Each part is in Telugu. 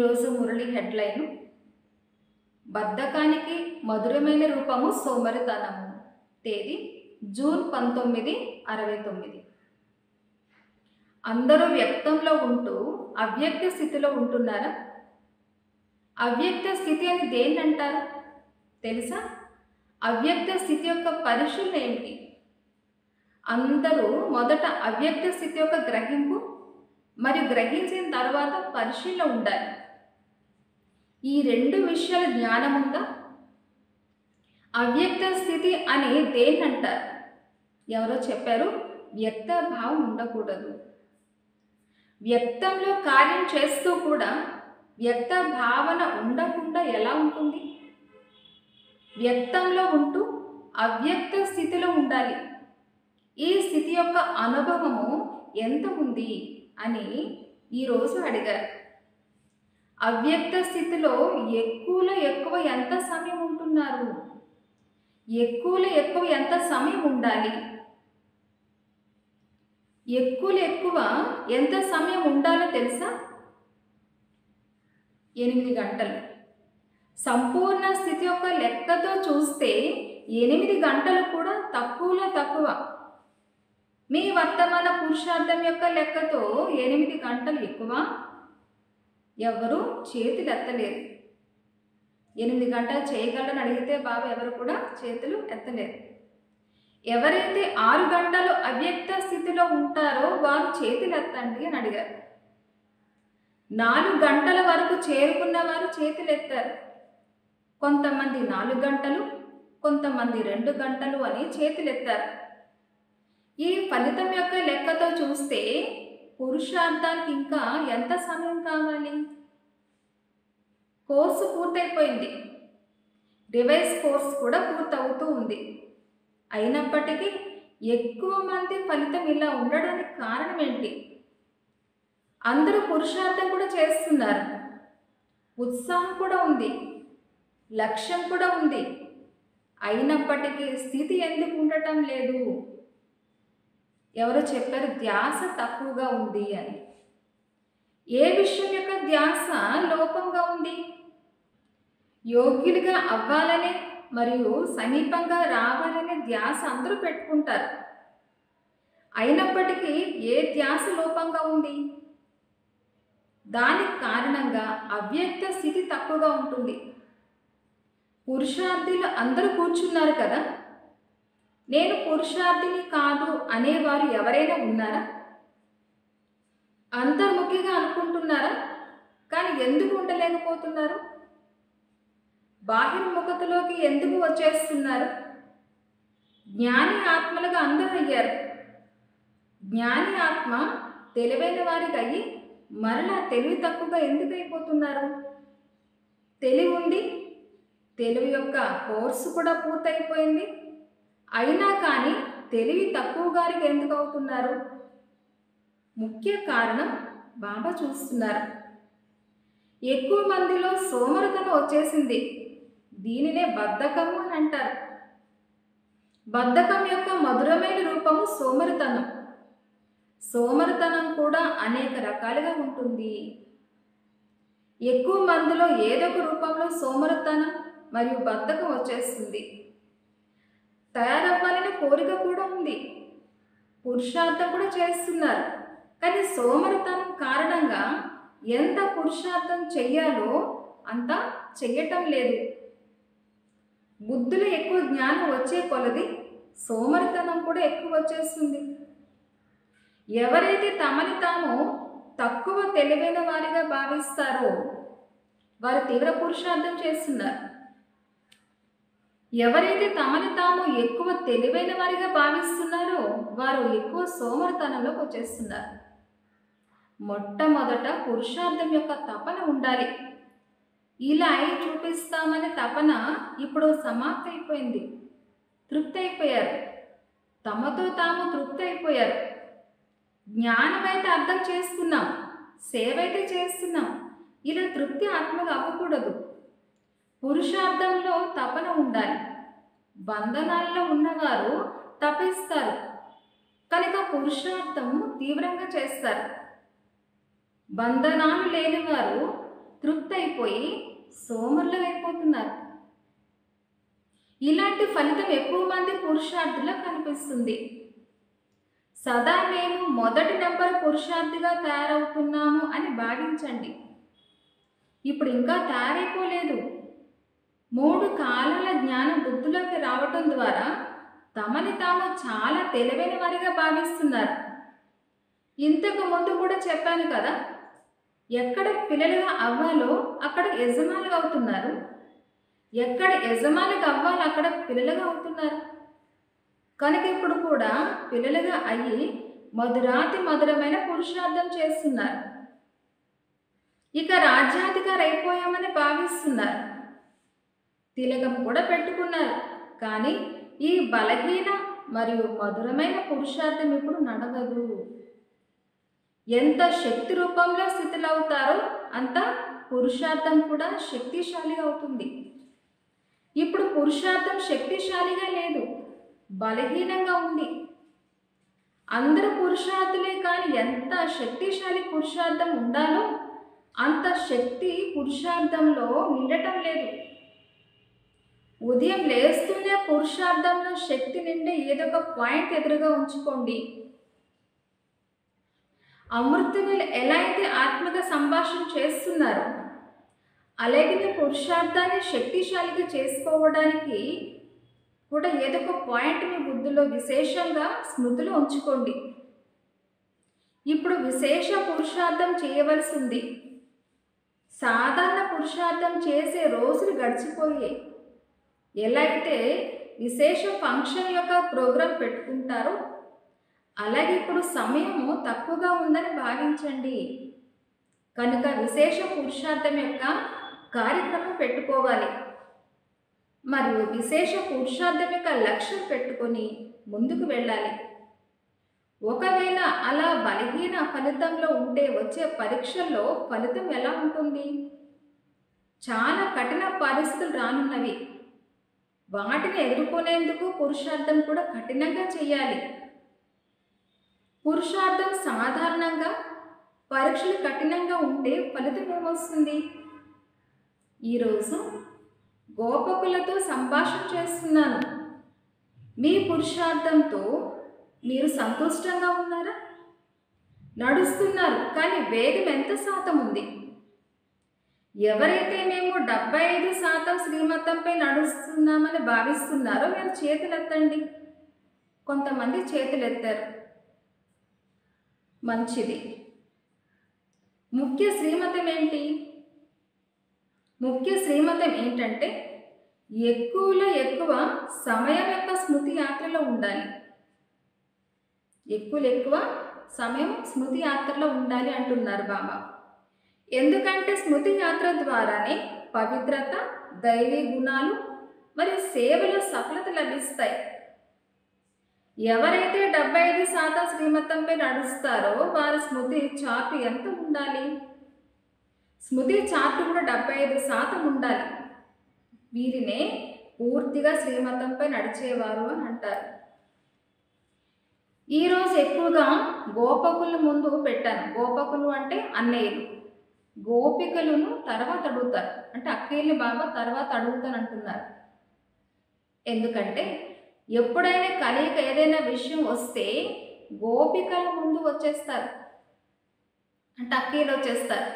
ఈరోజు మురళి హెడ్లైన్. బద్ధకానికి మధురమైన రూపము సోమరితనము. తేదీ జూన్ పంతొమ్మిది అరవై తొమ్మిది. అందరూ వ్యక్తంలో ఉంటూ అవ్యక్త స్థితిలో ఉంటున్నారా? అవ్యక్త స్థితి అని దేన్ని అంటారు తెలుసా? అవ్యక్త స్థితి యొక్క పరిశీలన ఏమిటి? అందరూ మొదట అవ్యక్త స్థితి యొక్క గ్రహింపు మరియు గ్రహించిన తర్వాత పరిశీలన ఉండాలి. ఈ రెండు విషయాల జ్ఞానం ఉందా అవ్యక్త స్థితి అని దేన్నంటారు? ఎవరో చెప్పారు వ్యక్త భావం ఉండకూడదు. వ్యక్తంలో కార్యం చేస్తూ కూడా వ్యక్త భావన ఉండకుండా ఎలా ఉంటుంది? వ్యక్తంలో ఉంటూ అవ్యక్త స్థితిలో ఉండాలి. ఈ స్థితి యొక్క అనుభవము ఎంత ఉంది అని ఈరోజు అడిగారు. అవ్యక్త స్థితిలో ఎక్కువలో ఎక్కువ ఎంత సమయం ఉంటున్నారు? ఎక్కువలో ఎక్కువ ఎంత సమయం ఉండాలి? ఎక్కువలు ఎక్కువ ఎంత సమయం ఉండాలో తెలుసా? ఎనిమిది గంటలు. సంపూర్ణ స్థితి యొక్క లెక్కతో చూస్తే ఎనిమిది గంటలు కూడా తక్కువలో తక్కువ. మీ వర్తమాన పురుషార్థం యొక్క లెక్కతో ఎనిమిది గంటలు ఎక్కువ. ఎవరూ చేతులు ఎత్తలేరు ఎనిమిది గంటలు చేయగలరని అడిగితే బాబు ఎవరు కూడా చేతులు ఎత్తలేరు ఎవరైతే ఆరు గంటలు అవ్యక్త స్థితిలో ఉంటారో వారు చేతులు ఎత్తండి అని అడిగారు. నాలుగు గంటల వరకు చేరుకున్న వారు చేతులు ఎత్తారు కొంతమంది నాలుగు గంటలు కొంతమంది రెండు గంటలు అని చేతులు ఎత్తారు ఈ ఫలితం యొక్క లెక్కతో చూస్తే పురుషార్థానికి ఇంకా ఎంత సమయం కావాలి? కోర్సు పూర్తయిపోయింది. రివైజ్ కోర్స్ కూడా పూర్తవుతూ ఉంది. అయినప్పటికీ ఎక్కువ మంది ఫలితం ఇలా ఉండడానికి కారణం ఏంటి అందరూ పురుషార్థం కూడా చేస్తున్నారు. ఉత్సాహం కూడా ఉంది. లక్ష్యం కూడా ఉంది. అయినప్పటికీ స్థితి ఎందుకు ఉండటం లేదు? ఎవరో చెప్పారు ధ్యాస తక్కువగా ఉంది అని. ఏ విషయం యొక్క ధ్యాస లోపంగా ఉంది? యోగ్యులుగా అవ్వాలనే మరియు సమీపంగా రావాలనే ధ్యాస అందరూ పెట్టుకుంటారు. అయినప్పటికీ ఏ ధ్యాస లోపంగా ఉంది? దానికి కారణంగా అవ్యక్త స్థితి తక్కువగా ఉంటుంది. పురుషార్థులు అందరూ కూర్చున్నారు కదా? నేను పురుషార్థిని కాదు అనేవారు ఎవరైనా ఉన్నారా? అంతర్ముఖిగా అనుకుంటున్నారా? కానీ ఎందుకు ఉండలేకపోతున్నారు? బాహిర్ముఖతలోకి ఎందుకు వచ్చేస్తున్నారు? జ్ఞాని ఆత్మలుగా అందరూ అయ్యారు. జ్ఞాని ఆత్మ తెలివైన వారికి అయ్యి మరలా తెలివి తక్కువగా ఎందుకు అయిపోతున్నారు? తెలివి ఉంది తెలివి యొక్క కోర్సు కూడా పూర్తయిపోయింది. అయినా కానీ తెలివి తక్కువ గారికి ఎందుకు అవుతున్నారు? ముఖ్య కారణం బాబా చూస్తున్నారు. ఎక్కువ మందిలో సోమరతనం వచ్చేసింది. దీనినే బద్ధకము అని అంటారు. బద్ధకం యొక్క మధురమైన రూపము సోమరితనం. సోమరితనం కూడా అనేక రకాలుగా ఉంటుంది. ఎక్కువ మందిలో ఏదో ఒక రూపంలో సోమరితనం మరియు బద్ధకం వచ్చేస్తుంది. తయారవ్వాలనే కోరిక కూడా ఉంది. పురుషార్థం కూడా చేస్తున్నారు. కానీ సోమరితనం కారణంగా ఎంత పురుషార్థం చెయ్యాలో అంత చెయ్యటం లేదు. బుద్ధులు ఎక్కువ జ్ఞానం వచ్చే కొలది సోమరితనం కూడా ఎక్కువ వచ్చేస్తుంది. ఎవరైతే తమని తాము తక్కువ తెలివైన వారిగా భావిస్తారో వారు తీవ్ర పురుషార్థం చేస్తున్నారు. ఎవరైతే తమని తాము ఎక్కువ తెలివైన వారిగా భావిస్తున్నారో వారు ఎక్కువ సోమరితనంలోకి వచ్చేస్తున్నారు. మొట్టమొదట పురుషార్థం యొక్క తపన ఉండాలి. ఇలా అయి చూపిస్తామనే తపన ఇప్పుడు సమాప్తి అయిపోయింది. తృప్తి అయిపోయారు. తమతో తాము తృప్తి అయిపోయారు. జ్ఞానం అయితే అర్థం చేసుకున్నాం. సేవ అయితే చేస్తున్నాం. ఇలా తృప్తి ఆత్మగా అవ్వకూడదు. పురుషార్థంలో తపన ఉండాలి. బంధనాల్లో ఉన్నవారు తపిస్తారు. కనుక పురుషార్థం తీవ్రంగా చేస్తారు. బంధనాలు లేనివారు తృప్తి అయిపోయి సోమరులు అయిపోతున్నారు. ఇలాంటి ఫలితం ఎక్కువ మంది పురుషార్థులో కనిపిస్తుంది. సదా మేము మొదటి నెంబర్ పురుషార్థిగా తయారవుతున్నాము అని భావించండి. ఇప్పుడు ఇంకా తయారైపోలేదు. మూడు కాలాల జ్ఞానం బుద్ధిలోకి రావటం ద్వారా తమని తాము చాలా తెలివైన వారిగా భావిస్తున్నారు. ఇంతకు ముందు కూడా చెప్పాను కదా ఎక్కడ పిల్లలుగా అవ్వాలో అక్కడ యజమానులుగా అవుతున్నారు. ఎక్కడ యజమానికి అవ్వాలో అక్కడ పిల్లలుగా అవుతున్నారు. కనుక ఇప్పుడు కూడా పిల్లలుగా అయ్యి మధురాతి మధురమైన పురుషార్థం చేస్తున్నారు. ఇక రాజ్యాధికారి అయిపోయామని భావిస్తున్నారు. తిలకం కూడా పెట్టుకున్నారు. కానీ ఈ బలహీన మరియు మధురమైన పురుషార్థం ఇప్పుడు నడవదు. ఎంత శక్తి రూపంలో స్థితులవుతారో అంత పురుషార్థం కూడా శక్తిశాలిగా అవుతుంది. ఇప్పుడు పురుషార్థం శక్తిశాలిగా లేదు. బలహీనంగా ఉంది. అందరు పురుషార్థులే కానీ ఎంత శక్తిశాలి పురుషార్థం ఉండాలో అంత శక్తి పురుషార్థంలో నిండటం లేదు. ఉదయం లేస్తూనే పురుషార్థంలో శక్తి నిండే ఏదో ఒక పాయింట్ ఎదురుగా ఉంచుకోండి. అమృతవేలు ఎలా అయితే ఆత్మక సంభాషణ చేస్తున్నారు అలాగే పురుషార్థాన్ని శక్తిశాలిగా చేసుకోవడానికి కూడా ఏదో ఒక పాయింట్ మీ బుద్ధిలో విశేషంగా స్మృతిలో ఉంచుకోండి. ఇప్పుడు విశేష పురుషార్థం చేయవలసింది. సాధారణ పురుషార్థం చేసే రోజులు గడిచిపోయాయి. ఎలా అయితే విశేష ఫంక్షన్ యొక్క ప్రోగ్రాం పెట్టుకుంటారో. అలాగే ఇప్పుడు సమయము తక్కువగా ఉందని భావించండి. కనుక విశేష పురుషార్థం యొక్క కార్యక్రమం పెట్టుకోవాలి. మరియు విశేష పురుషార్థం యొక్క లక్ష్యం పెట్టుకొని ముందుకు వెళ్ళాలి. ఒకవేళ అలా బలహీన ఫలితంలో ఉంటే వచ్చే పరీక్షల్లో ఫలితం ఎలా ఉంటుంది? చాలా కఠిన పరిస్థితులు రానున్నవి. వాటిని ఎదుర్కొనేందుకు పురుషార్థం కూడా కఠినంగా చేయాలి. పురుషార్థం సాధారణంగా పరీక్షలు కఠినంగా ఉంటే ఫలితం ఏమొస్తుంది? ఈరోజు గోపకులతో సంభాషణ చేస్తున్నాను. మీ పురుషార్థంతో మీరు సంతుష్టంగా ఉన్నారా? నడుస్తున్నారు కానీ వేగం ఎంత శాతం ఉంది? ఎవరైతే మేము డెబ్బై ఐదు శాతం శ్రీమతంపై నడుస్తున్నామని భావిస్తున్నారో మీరు చేతులెత్తండి. కొంతమంది చేతులెత్తారు. మంచిది. ముఖ్య శ్రీమతం ఏంటి? ముఖ్య శ్రీమతం ఏంటంటే ఎక్కువలో ఎక్కువ సమయం యొక్క స్మృతి యాత్రలో ఉండాలి. ఎక్కువలో ఎక్కువ సమయం స్మృతి యాత్రలో ఉండాలి అంటున్నారు బాబా. ఎందుకంటే స్మృతి యాత్ర ద్వారానే పవిత్రత దైవీ గుణాలు మరియు సేవలో సఫలత లభిస్తాయి. ఎవరైతే డెబ్బై ఐదు శాతం శ్రీమతంపై నడుస్తారో వారి స్మృతి చాటు ఎంత ఉండాలి? స్మృతి చాటు కూడా డెబ్బై ఐదు శాతం ఉండాలి. వీరినే పూర్తిగా శ్రీమతంపై నడిచేవారు అని అంటారు. ఈరోజు ఎక్కువగా గోపకుల ముందు పెట్టాను. గోపకులు అంటే అన్నయ్యలు. గోపికలను తర్వాత అడుగుతారు. అంటే అక్కయ్యని బాబా తర్వాత అడుగుతాను అంటున్నారు ఎందుకంటే ఎప్పుడైనా కలియక ఏదైనా విషయం వస్తే గోపికల ముందు వచ్చేస్తారు. అంటే అక్కయ్యలు వచ్చేస్తారు.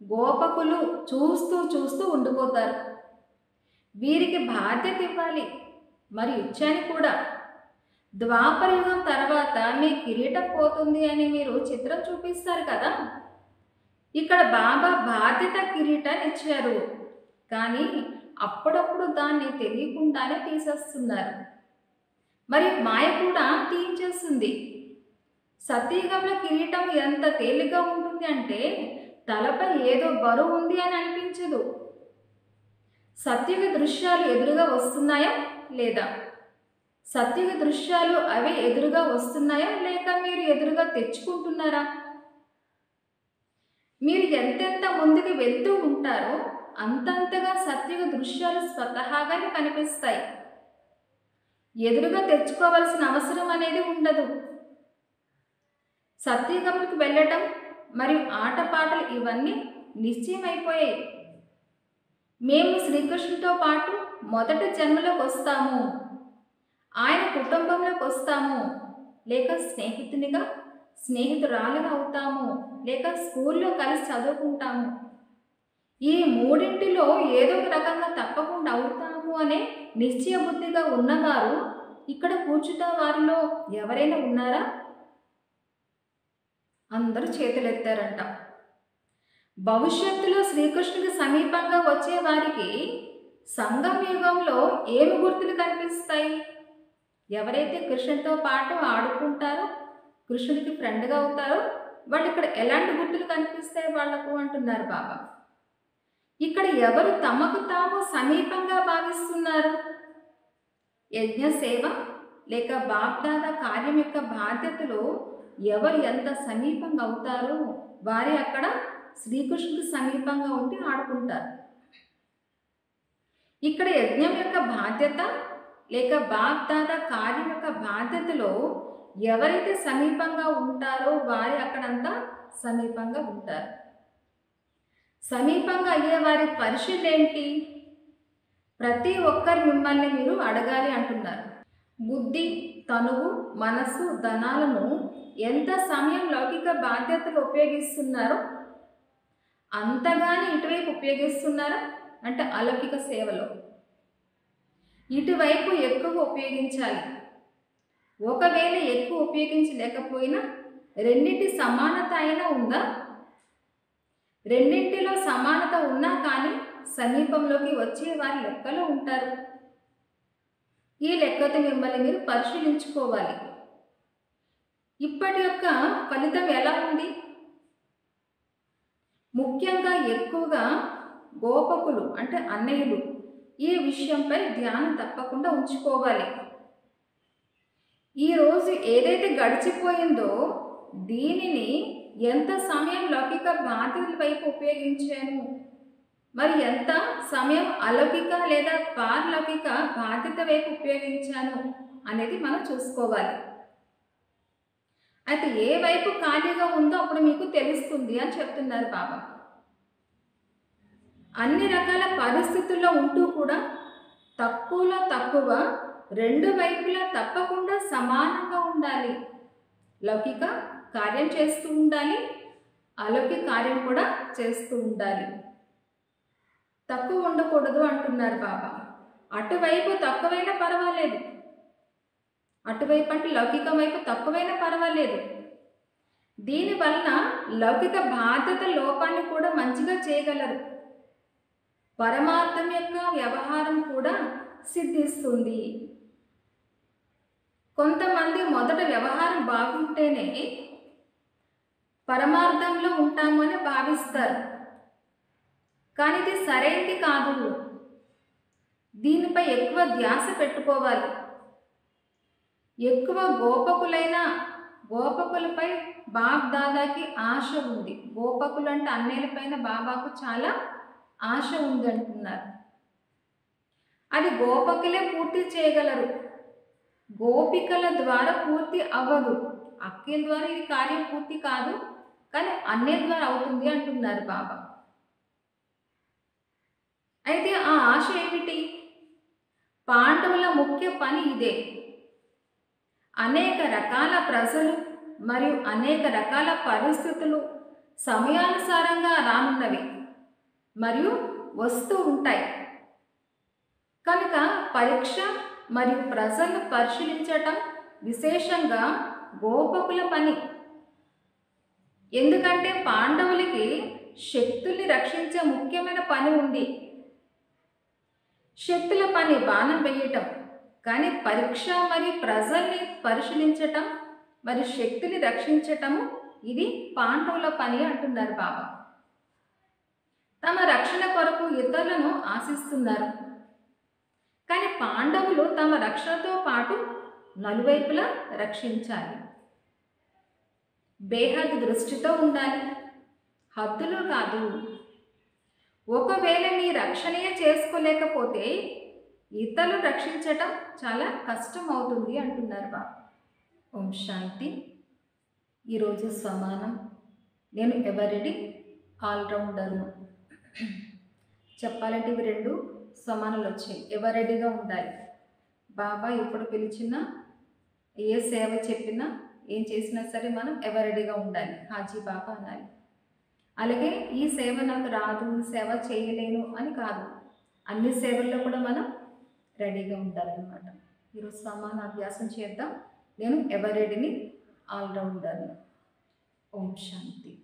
గోపకులు చూస్తూ చూస్తూ ఉండిపోతారు. వీరికి బాధ్యత ఇవ్వాలి. మరి ఇచ్చాను కూడా. ద్వాపర యుగం తర్వాత మీ కిరీటం పోతుంది అని మీరు చిత్రం చూపిస్తారు కదా. ఇక్కడ బాబా బాధ్యత కిరీటాన్ని ఇచ్చారు. కానీ అప్పుడప్పుడు దాన్ని తెలియకుండానే తీసేస్తున్నారు. మరి మాయ కూడా తీయించేస్తుంది. సతీగంలో కిరీటం ఎంత తేలిగ్గా ఉంటుంది అంటే తలపై ఏదో బరువు ఉంది అని అనిపించదు. సత్యుగ దృశ్యాలు ఎదురుగా వస్తున్నాయా లేదా? సత్యుగ దృశ్యాలు అవి ఎదురుగా వస్తున్నాయా లేక మీరు ఎదురుగా తెచ్చుకుంటున్నారా? మీరు ఎంతెంత ముందుకు వెళ్తూ ఉంటారో అంతంతగా సత్యుగ దృశ్యాలు స్వతహాగానే కనిపిస్తాయి. ఎదురుగా తెచ్చుకోవలసిన అవసరం అనేది ఉండదు. సత్యుగములకు వెళ్ళటం మరియు ఆటపాటలు ఇవన్నీ నిశ్చయమైపోయాయి. మేము శ్రీకృష్ణుతో పాటు మొదటి జన్మలోకి వస్తాము. ఆయన కుటుంబంలోకి వస్తాము. లేక స్నేహితునిగా స్నేహితురాలుగా అవుతాము లేక స్కూల్లో కలిసి చదువుకుంటాము. ఈ మూడింటిలో ఏదో ఒక రకంగా తప్పకుండా అవుతాము అనే నిశ్చయ బుద్ధిగా ఉన్నవారు ఇక్కడ కూర్చున్న వారిలో ఎవరైనా ఉన్నారా? అందరూ చేతులెత్తారంట. భవిష్యత్తులో శ్రీకృష్ణుడికి సమీపంగా వచ్చే వారికి సంగం యుగంలో ఏమి గుర్తులు కనిపిస్తాయి? ఎవరైతే కృష్ణుడితో పాటు ఆడుకుంటారో కృష్ణుడికి ఫ్రెండ్గా అవుతారో వాళ్ళు ఇక్కడ ఎలాంటి గుర్తులు కనిపిస్తాయి వాళ్ళకు అంటున్నారు బాబా. ఇక్కడ ఎవరు తమకు తాము సమీపంగా భావిస్తున్నారు? యజ్ఞ సేవ లేక బాప్దాద కార్యం యొక్క బాధ్యతలో ఎవరు ఎంత సమీపంగా అవుతారో వారి అక్కడ శ్రీకృష్ణుడికి సమీపంగా ఉండి ఆడుకుంటారు. ఇక్కడ యజ్ఞం యొక్క బాధ్యత లేక బాప్దాద కార్యం యొక్క బాధ్యతలో ఎవరైతే సమీపంగా ఉంటారో వారి అక్కడంతా సమీపంగా ఉంటారు. సమీపంగా అయ్యే వారి పరిశీలన ఏంటి? ప్రతి ఒక్కరు మిమ్మల్ని మీరు అడగాలి అంటున్నారు. బుద్ధి తనువు మనస్సు ధనాలను ఎంత సమయం లౌకిక బాధ్యతలు ఉపయోగిస్తున్నారో అంతగాని ఇటువైపు ఉపయోగిస్తున్నారా? అంటే అలౌకిక సేవలో. ఇటువైపు ఎక్కువ ఉపయోగించాలి. ఒకవేళ ఎక్కువ ఉపయోగించలేకపోయినా రెండింటి సమానత అయినా ఉందా? రెండింటిలో సమానత ఉన్నా కానీ సమీపంలోకి వచ్చే వారి లెక్కలో ఉంటారు. ఈ లెక్కతో మిమ్మల్ని మీరు పరిశీలించుకోవాలి. ఇప్పటి యొక్క ఫలితం ఎలా ఉంది? ముఖ్యంగా ఎక్కువగా గోపకులు అంటే అన్నయ్యలు ఈ విషయంపై ధ్యానం తప్పకుండా ఉంచుకోవాలి. ఈరోజు ఏదైతే గడిచిపోయిందో దీనిని ఎంత సమయం లౌకిక బాధ్యతల వైపు ఉపయోగించాను? మరి ఎంత సమయం అలౌకిక లేదా పారలౌకిక బాధ్యత వైపు ఉపయోగించాను అనేది మనం చూసుకోవాలి. అయితే ఏ వైపు ఖాళీగా ఉందో అప్పుడు మీకు తెలుస్తుంది అని చెప్తున్నారు బాబా అన్ని రకాల పరిస్థితుల్లో ఉంటూ కూడా తక్కువలో తక్కువ రెండు వైపులా తప్పకుండా సమానంగా ఉండాలి. లౌకిక కార్యం చేస్తూ ఉండాలి. అలౌకిక కార్యం కూడా చేస్తూ ఉండాలి. తక్కువ ఉండకూడదు అంటున్నారు బాబా. అటువైపు తక్కువైనా పర్వాలేదు. అటువైపు అంటే లౌకిక వైపు తక్కువైనా పర్వాలేదు. దీనివలన లౌకిక బాధ్యత లోపాన్ని కూడా మంచిగా చేయగలరు. పరమార్థం యొక్క వ్యవహారం కూడా సిద్ధిస్తుంది. కొంతమంది మొదట వ్యవహారం బాగుంటేనే పరమార్థంలో ఉంటామని భావిస్తారు. కానీ ఇది సరైనది కాదు. దీనిపై ఎక్కువ ధ్యాస పెట్టుకోవాలి. ఎక్కువ గోపకులైన గోపకులపై బాబు దాదాకి ఆశ ఉంది. గోపకులు అంటే అన్నేలపైన బాబాకు చాలా ఆశ ఉంది అంటున్నారు. అది గోపకులే పూర్తి చేయగలరు. గోపికల ద్వారా పూర్తి అవ్వదు. అక్కల ద్వారా ఇది కార్యం పూర్తి కాదు కానీ అన్య ద్వారా అవుతుంది అంటున్నారు బాబా. అయితే ఆ ఆశ ఏమిటి? పాండవుల ముఖ్య పని ఇదే. అనేక రకాల ప్రజలు మరియు అనేక రకాల పరిస్థితులు సమయానుసారంగా రానున్నవి మరియు వస్తూ ఉంటాయి. కనుక పరీక్ష మరియు ప్రజలు పరిశీలించటం విశేషంగా గోపకుల పని. ఎందుకంటే పాండవులకి శక్తుల్ని రక్షించే ముఖ్యమైన పని ఉంది. శక్తుల పని బాణం వేయటం కానీ పరీక్ష మరియు ప్రజల్ని పరిశీలించటం మరి శక్తిని రక్షించటము ఇది పాండవుల పని అంటున్నారు బాబా. తమ రక్షణ కొరకు ఇతరులను ఆశిస్తున్నారు. కానీ పాండవులు తమ రక్షణతో పాటు నలువైపులా రక్షించాలి. బేహద్ దృష్టితో ఉండాలి. హద్దులు కాదు. ఒకవేళ మీ రక్షణీయ చేసుకోలేకపోతే ఇతరులు రక్షించటం చాలా కష్టం అవుతుంది అంటున్నారు బాబు. ఓం శాంతి. ఈరోజు సమానం. నేను ఎవరిడి ఆల్రౌండర్ను. చెప్పాలంటే ఇవి రెండు సమానాలు వచ్చాయి ఎవరు రెడీగా ఉండాలి? బాబా ఎప్పుడు పిలిచినా ఏ సేవ చెప్పినా ఏం చేసినా సరే మనం ఎవరు రెడీగా ఉండాలి. హాజీ బాబా అనాలి. అలాగే ఈ సేవ నాకు రాదు ఈ సేవ చేయలేను అని కాదు. అన్ని సేవల్లో కూడా మనం రెడీగా ఉండాలన్నమాట. ఈరోజు సమాన అభ్యాసం చేద్దాం. నేను ఎవరెడీని ఆల్రౌండర్ని. ఓం శాంతి.